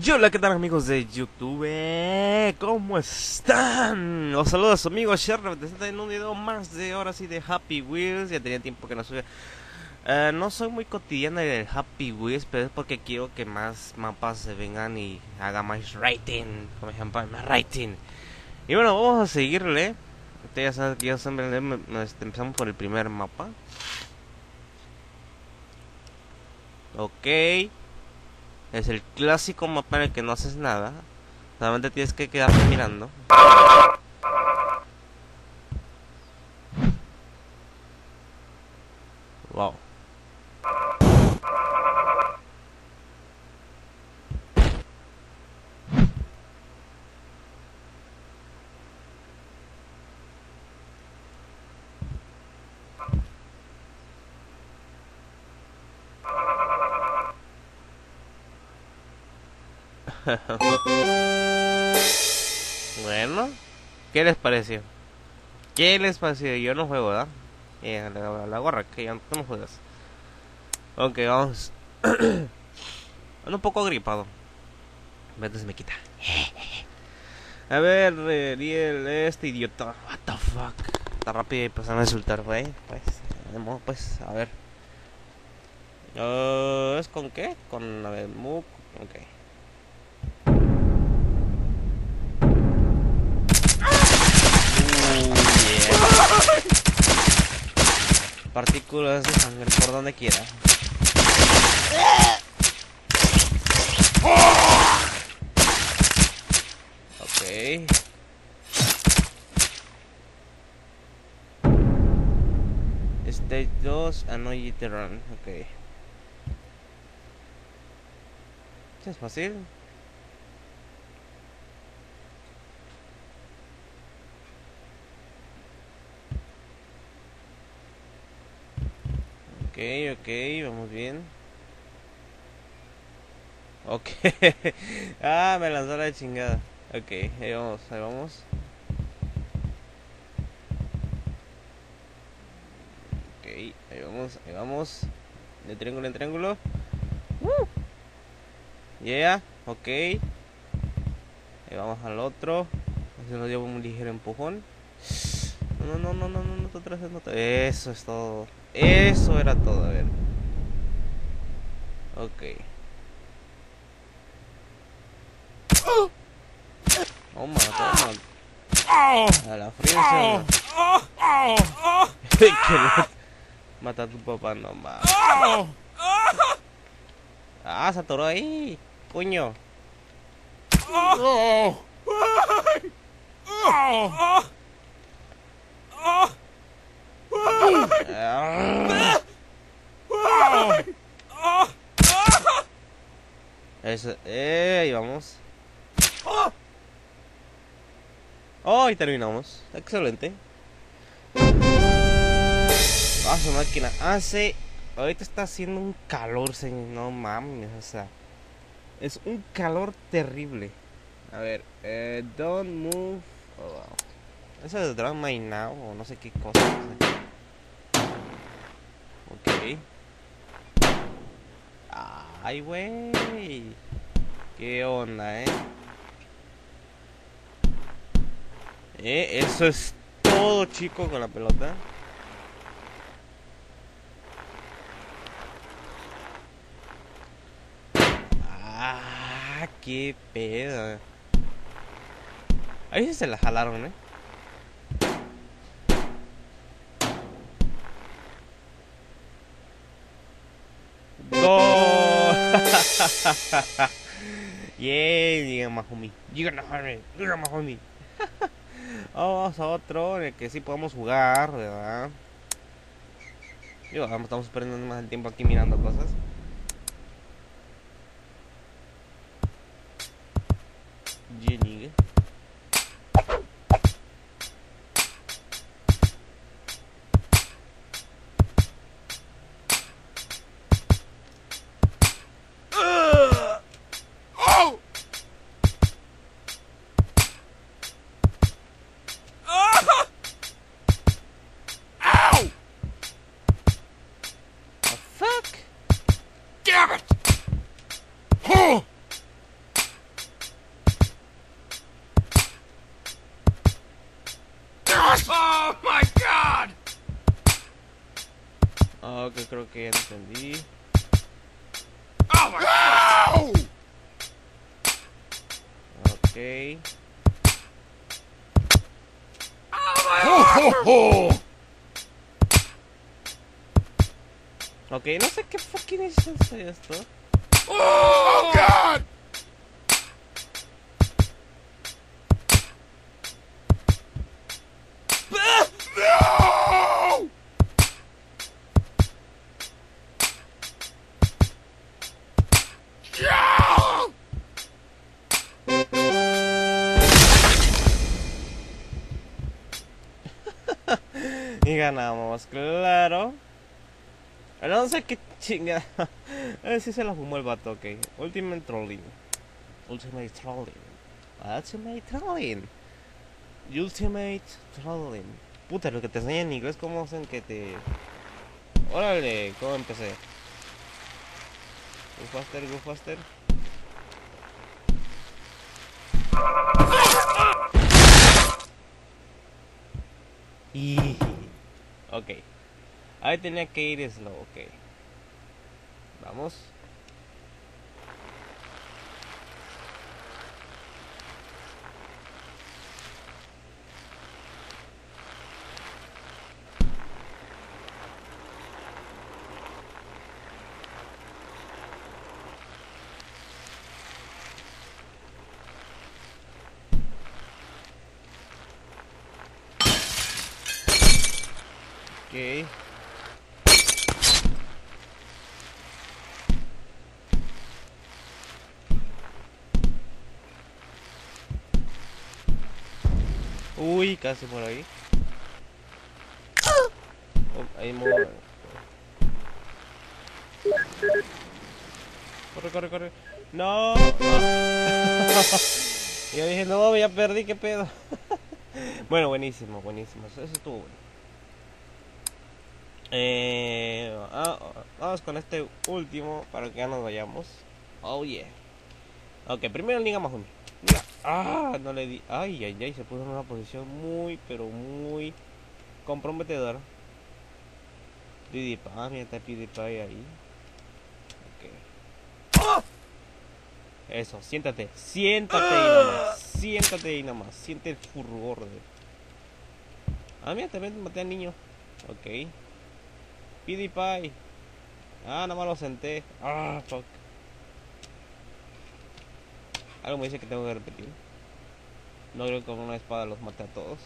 Yo, hola, ¿qué tal amigos de YouTube? ¿Cómo están? Los saludos amigos Sherlock, están en un video más de horas y de Happy Wheels. Ya tenía tiempo que no subía. Eh, no soy muy cotidiana del Happy Wheels, pero es porque quiero que más mapas se vengan y haga más rating. Como ejemplo, más rating. Y bueno, vamos a seguirle. Ustedes ya saben que ya siempre este, empezamos por el primer mapa. Ok. Es el clásico mapa en el que no haces nada. Solamente tienes que quedarte mirando. Wow. bueno, ¿qué les pareció? ¿Qué les pareció? Yo no juego, ¿verdad? Eh, la, gorra, que ya no juegas. Ok, vamos. Ando un poco gripado. Vete, se me quita. A ver, Riel, este idiota. What the fuck. Está rápido y pasando a insultar, güey. Pues, pues, a ver. Uh, ¿Es con qué? Con, a ver, Mook. Ok. Partículas de sangre por donde quiera. Ok. Stage 2, Annoy Run. Ok. ¿Es fácil? Ok, vamos bien. Ok. ah, me lanzó la chingada. Ok, ahí vamos, ahí vamos. Ok, ahí vamos, ahí vamos. De triángulo en triángulo. Yeah, ok. Ahí vamos al otro. Así nos lleva un ligero empujón. No, no, no, no, no, no, no, no, no, Eso es todo. Eso era todo, a ver. Ok. Toma, toma. A la fría Mata a tu papá nomás. Ah, se atoró ahí. Coño. Eso, eh, ahí vamos. Oh, y terminamos. Excelente. Ah, su máquina hace. Ahorita está haciendo un calor, señor. No mames, o sea. Es un calor terrible. A ver, eh, don't move. Oh, wow. Eso es Drama My Now o no sé qué cosa. Ok. Ay, güey. ¿Qué onda, eh? Eh, eso es todo, chico, con la pelota. Ah, qué pedo. Ahí se la jalaron, eh. yeah, diga más homie. Diga más homie. Diga más homie. Vamos a otro en el que sí podemos jugar, ¿verdad? Yo, estamos perdiendo más el tiempo aquí mirando cosas. Ok, creo que entendí. Ok. Ok, no sé qué fucking es esto. Oh, God! Y ganamos, claro. No sé qué chinga. A ver si se la fumó el vato, ok. Ultimate Trolling. Ultimate Trolling. Ultimate Trolling. Ultimate Trolling. Puta, lo que te enseñan en inglés, ¿cómo hacen que te. Órale, ¿cómo empecé? Go faster, go faster. Y... Ok. Ahí tenía que ir slow, ok. Vamos. Uy, casi por ahí. Oh, ahí mo- Corre, corre, corre. No. no. Yo dije, no, ya perdí, qué pedo. bueno, buenísimo, buenísimo. Eso estuvo bueno. Eh, ah, vamos con este último para que ya nos vayamos. Oh yeah. Ok, primero Liga más uno. Ah, no le di. Ay, ay, ay. Se puso en una posición muy, pero muy comprometedora. PewDiePie. Ah, mira, está PewDiePie ahí. Ok. Eso, siéntate. Siéntate ahí nomás. Siéntate ahí nomás. Siente el furor de. Ah, mira, también maté al niño. Ok. PewDiePie. Ah, nada más lo senté. Ah, fuck. Algo me dice que tengo que repetir. No creo que con una espada los mate a todos.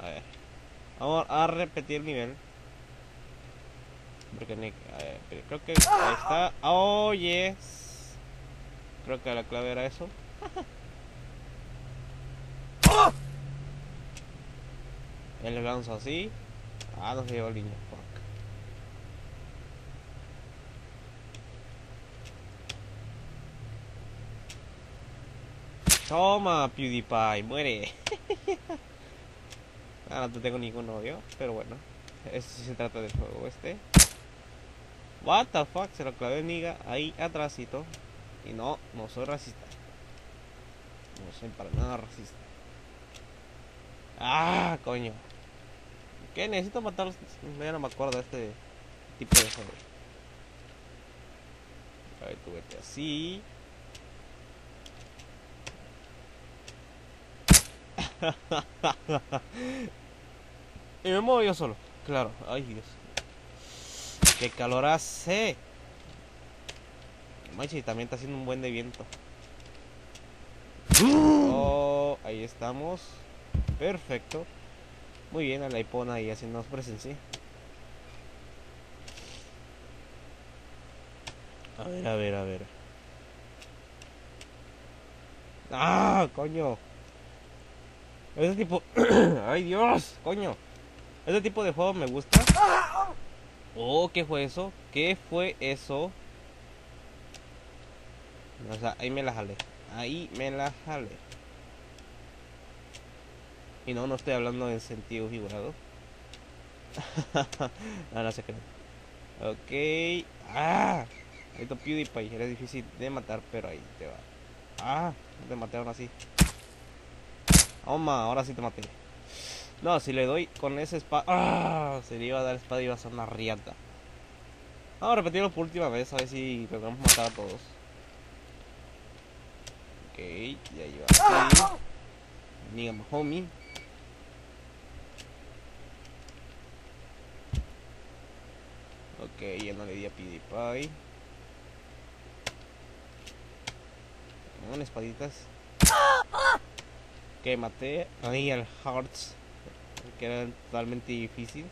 A ver. Vamos a repetir el nivel. Porque ni- a ver, creo que ahí está. Oh, yes. Creo que la clave era eso. Él le así. Ah, no se llevó el niño. Fuck. Toma, PewDiePie, muere. ah, no te tengo ningún odio, pero bueno. Esto sí se trata del juego este. What the fuck, se lo clavé niga ahí atrásito. Y no, no soy racista. No soy para nada racista. Ah, coño. ¿Qué? Necesito matarlos. Ya no me acuerdo de este tipo de juego. A ver, tú vete así. y me muevo yo solo. Claro. Ay, Dios. Qué calor hace. Machi, también está haciendo un buen de viento. Oh, ahí estamos. Perfecto. Muy bien, a la hipona ahí haciéndonos presencia. A ver, a ver, a ver. ¡Ah, coño! Ese tipo... ¡Ay, Dios! ¡Coño! Ese tipo de juego me gusta. Oh, ¿qué fue eso? ¿Qué fue eso? O sea, ahí me la jalé. Ahí me la jalé. Y no, no estoy hablando en sentido figurado. no, no se creen. Ok. ¡Ah! Esto PewDiePie. Era difícil de matar, pero ahí te va. ¡Ah! Te maté aún así. Toma, ahora sí te maté. No, si le doy con esa espada... ¡Ah! Se le iba a dar espada y iba a ser una riata. Vamos a repetirlo por última vez, a ver si logramos matar a todos. Ok, ya lleva. Dígame, homie. Ok, ya no le di a PewDiePie. Con espaditas. Ok, maté ahí al Hearts. Que era totalmente difícil.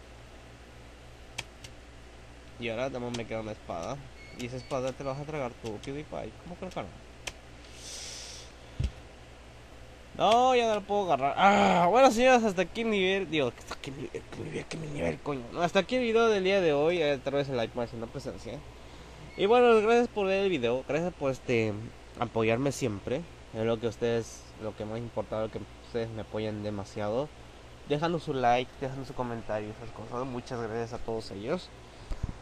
Y ahora nada más me queda una espada. Y esa espada te la vas a tragar tú, PewDiePie. ¿Cómo que no? No, ya no lo puedo agarrar. Ah, bueno, señores, hasta aquí el nivel. Digo, hasta aquí el nivel, qué nivel, coño. Hasta aquí el video del día de hoy. Eh, vez el like más no presencia. Y bueno, gracias por ver el video. Gracias por este apoyarme siempre. Es lo que ustedes, lo que más importa, que ustedes me apoyan demasiado. Dejando su like, dejando su comentario, esas cosas. Muchas gracias a todos ellos.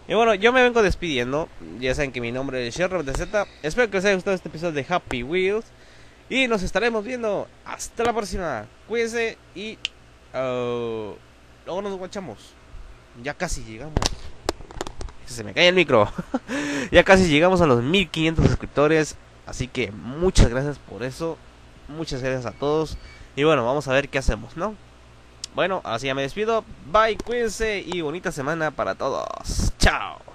Y bueno, yo me vengo despidiendo. Ya saben que mi nombre es Sherrock de Z. Espero que les haya gustado este episodio de Happy Wheels. Y nos estaremos viendo. Hasta la próxima. Cuídense y. Uh, luego nos guachamos. Ya casi llegamos. Se me cae el micro. ya casi llegamos a los 1500 suscriptores. Así que muchas gracias por eso. Muchas gracias a todos. Y bueno, vamos a ver qué hacemos, ¿no? Bueno, así ya me despido. Bye, cuídense y bonita semana para todos. Chao.